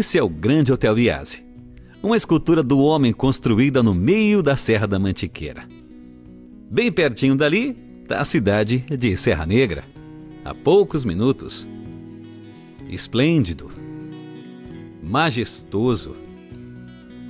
Esse é o Grande Hotel Viase, uma escultura do homem construída no meio da Serra da Mantiqueira. Bem pertinho dali está a cidade de Serra Negra, a poucos minutos. Esplêndido, majestoso.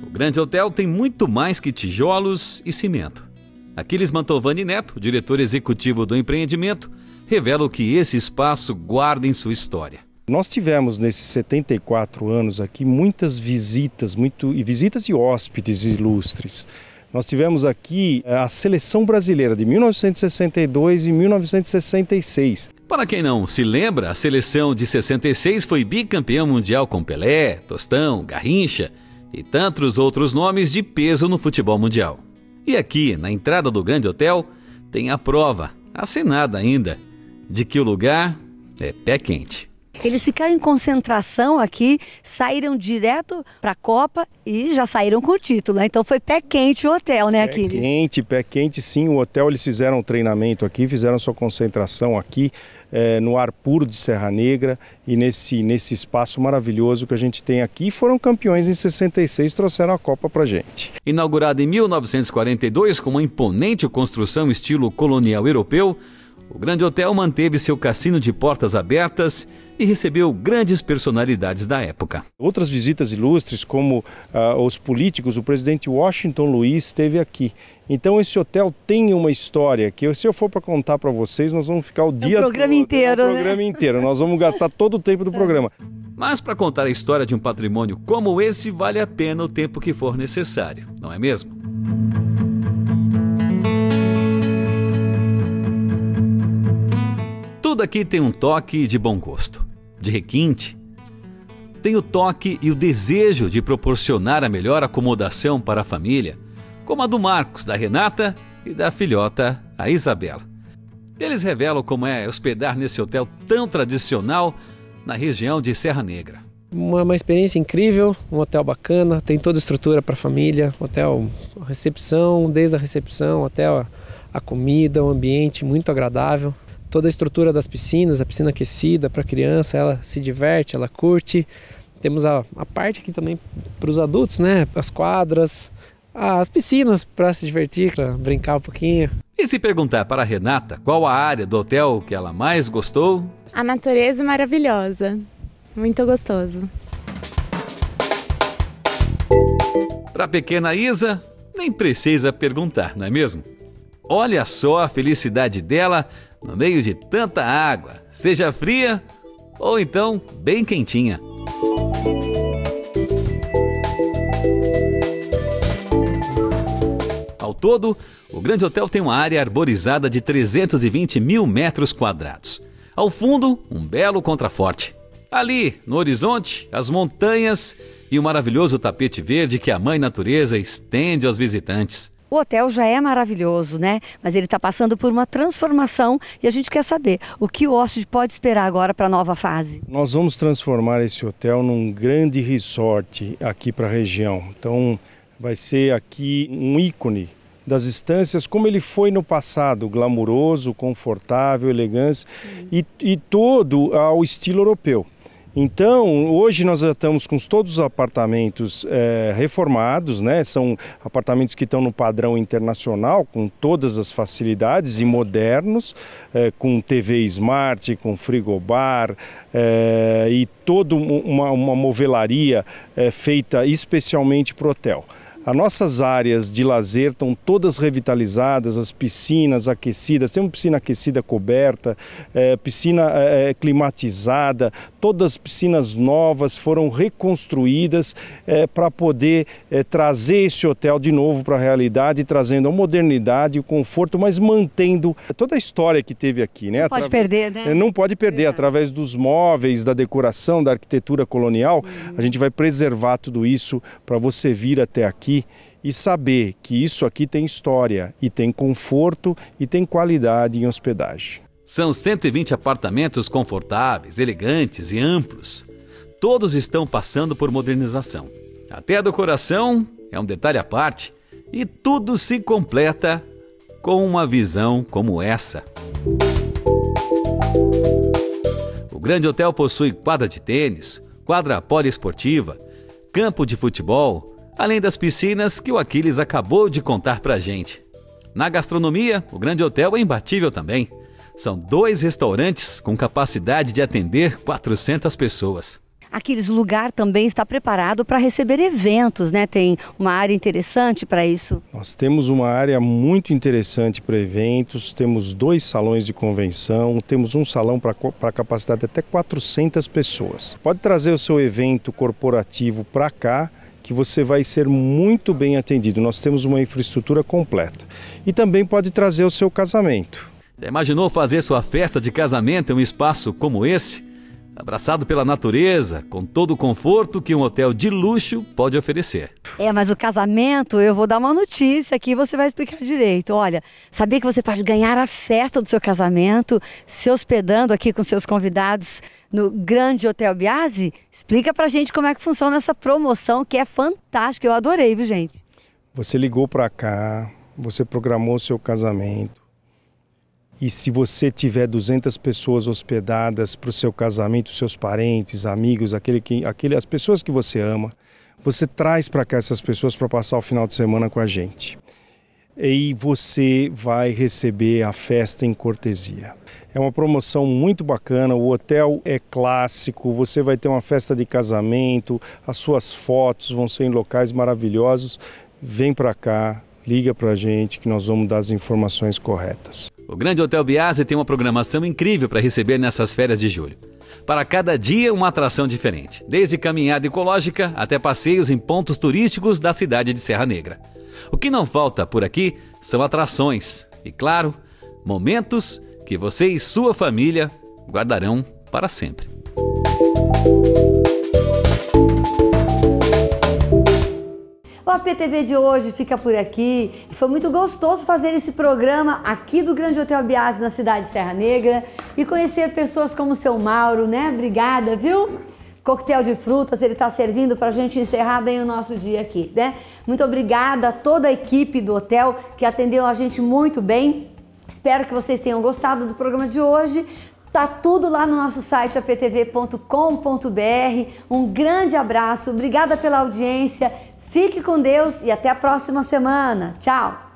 O Grande Hotel tem muito mais que tijolos e cimento. Aquiles Mantovani Neto, diretor executivo do empreendimento, revela o que esse espaço guarda em sua história. Nós tivemos nesses 74 anos aqui muitas visitas, muito, visitas e hóspedes ilustres. Nós tivemos aqui eh, a seleção brasileira de 1962 e 1966. Para quem não se lembra, a seleção de 66 foi bicampeã mundial com Pelé, Tostão, Garrincha e tantos outros nomes de peso no futebol mundial. E aqui, na entrada do Grande Hotel, tem a prova, assinada ainda, de que o lugar é pé quente. Eles ficaram em concentração aqui, saíram direto para a Copa e já saíram com o título. Né? Então foi pé quente o hotel, né, Pé quente, pé quente, sim. O hotel eles fizeram um treinamento aqui, fizeram sua concentração aqui é, no ar puro de Serra Negra e nesse, nesse espaço maravilhoso que a gente tem aqui. Foram campeões em 66, trouxeram a Copa para gente. Inaugurado em 1942 com uma imponente construção estilo colonial europeu, o Grande Hotel manteve seu cassino de portas abertas e recebeu grandes personalidades da época. Outras visitas ilustres, como uh, os políticos, o presidente Washington Luiz esteve aqui. Então esse hotel tem uma história que se eu for para contar para vocês, nós vamos ficar o dia o programa todo, inteiro, o né? programa inteiro. Nós vamos gastar todo o tempo do programa. Mas para contar a história de um patrimônio como esse, vale a pena o tempo que for necessário, não é mesmo? Tudo aqui tem um toque de bom gosto, de requinte. Tem o toque e o desejo de proporcionar a melhor acomodação para a família, como a do Marcos, da Renata e da filhota, a Isabela. Eles revelam como é hospedar nesse hotel tão tradicional na região de Serra Negra. Uma, uma experiência incrível, um hotel bacana, tem toda a estrutura para a família, hotel, recepção, desde a recepção até a, a comida, um ambiente muito agradável toda a estrutura das piscinas, a piscina aquecida para a criança, ela se diverte, ela curte. Temos a, a parte aqui também para os adultos, né? As quadras, as piscinas para se divertir, para brincar um pouquinho. E se perguntar para a Renata qual a área do hotel que ela mais gostou? A natureza maravilhosa. Muito gostoso. Para a pequena Isa, nem precisa perguntar, não é mesmo? Olha só a felicidade dela no meio de tanta água, seja fria ou então bem quentinha. Ao todo, o Grande Hotel tem uma área arborizada de 320 mil metros quadrados. Ao fundo, um belo contraforte. Ali, no horizonte, as montanhas e o maravilhoso tapete verde que a Mãe Natureza estende aos visitantes. O hotel já é maravilhoso, né? Mas ele está passando por uma transformação e a gente quer saber o que o hóspede pode esperar agora para a nova fase. Nós vamos transformar esse hotel num grande resort aqui para a região. Então, vai ser aqui um ícone das estâncias como ele foi no passado, glamuroso, confortável, elegante e, e todo ao estilo europeu. Então, hoje nós já estamos com todos os apartamentos é, reformados, né? São apartamentos que estão no padrão internacional, com todas as facilidades e modernos, é, com TV smart, com frigobar é, e toda uma, uma movelaria feita especialmente para o hotel. As nossas áreas de lazer estão todas revitalizadas, as piscinas aquecidas, tem uma piscina aquecida coberta, é, piscina é, climatizada, todas as piscinas novas foram reconstruídas é, para poder é, trazer esse hotel de novo para a realidade, trazendo a modernidade e o conforto, mas mantendo toda a história que teve aqui. Né? Não pode perder, né? É, não pode perder, através dos móveis, da decoração, da arquitetura colonial, uhum. a gente vai preservar tudo isso para você vir até aqui aqui e saber que isso aqui tem história e tem conforto e tem qualidade em hospedagem. São 120 apartamentos confortáveis, elegantes e amplos. Todos estão passando por modernização. Até a decoração é um detalhe à parte e tudo se completa com uma visão como essa. O grande hotel possui quadra de tênis, quadra poliesportiva, campo de futebol, além das piscinas que o Aquiles acabou de contar pra gente. Na gastronomia, o Grande Hotel é imbatível também. São dois restaurantes com capacidade de atender 400 pessoas. Aqueles lugar também está preparado para receber eventos, né? Tem uma área interessante para isso. Nós temos uma área muito interessante para eventos, temos dois salões de convenção, temos um salão para capacidade de até 400 pessoas. Pode trazer o seu evento corporativo para cá que você vai ser muito bem atendido. Nós temos uma infraestrutura completa. E também pode trazer o seu casamento. Imaginou fazer sua festa de casamento em um espaço como esse? Abraçado pela natureza, com todo o conforto que um hotel de luxo pode oferecer. É, mas o casamento, eu vou dar uma notícia aqui, você vai explicar direito. Olha, sabia que você pode ganhar a festa do seu casamento se hospedando aqui com seus convidados no Grande Hotel Biase? Explica pra gente como é que funciona essa promoção que é fantástica, eu adorei, viu, gente? Você ligou para cá, você programou seu casamento e se você tiver 200 pessoas hospedadas para o seu casamento, seus parentes, amigos, aquele que, aquele, as pessoas que você ama, você traz para cá essas pessoas para passar o final de semana com a gente. E você vai receber a festa em cortesia. É uma promoção muito bacana, o hotel é clássico, você vai ter uma festa de casamento, as suas fotos vão ser em locais maravilhosos. Vem para cá, liga para a gente que nós vamos dar as informações corretas. O Grande Hotel Biase tem uma programação incrível para receber nessas férias de julho. Para cada dia, uma atração diferente, desde caminhada ecológica até passeios em pontos turísticos da cidade de Serra Negra. O que não falta por aqui são atrações e, claro, momentos que você e sua família guardarão para sempre. O APTV de hoje fica por aqui. Foi muito gostoso fazer esse programa aqui do Grande Hotel Biase na cidade de Serra Negra e conhecer pessoas como o seu Mauro, né? Obrigada, viu? Coquetel de frutas, ele está servindo para a gente encerrar bem o nosso dia aqui, né? Muito obrigada a toda a equipe do hotel que atendeu a gente muito bem. Espero que vocês tenham gostado do programa de hoje. Tá tudo lá no nosso site aptv.com.br. Um grande abraço, obrigada pela audiência. Fique com Deus e até a próxima semana. Tchau!